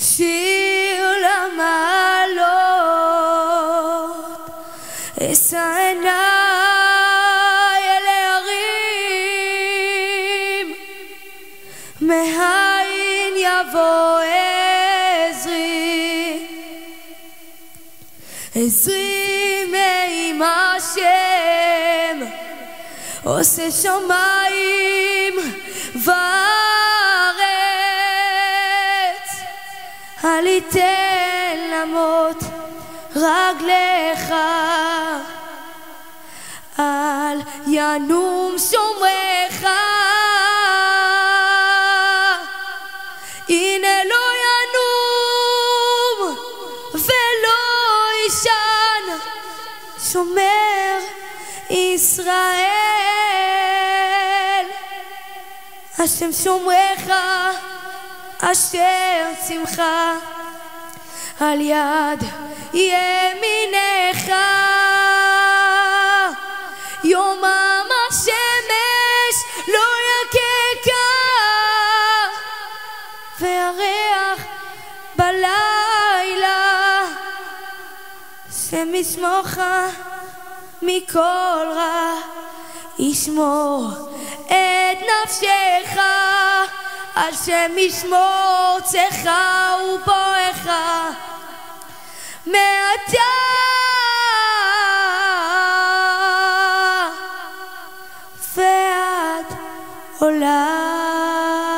שיר למעלות, אשא עיניי אל ההרים, מאין יבוא עזרי, עזרי מעם השם, עושה שמיים וארץ. אל יתן למות רגליך, אל ינום שומריך. הנה לא ינום ולא יישן, שומר ישראל. השם שומריך אשר צמחה על יד ימינך יומם השמש לא יככה והריח בלילה ישמורך מכל רע ישמור את נפשך. השם ישמור צאך ובואך מעתה ועד עולם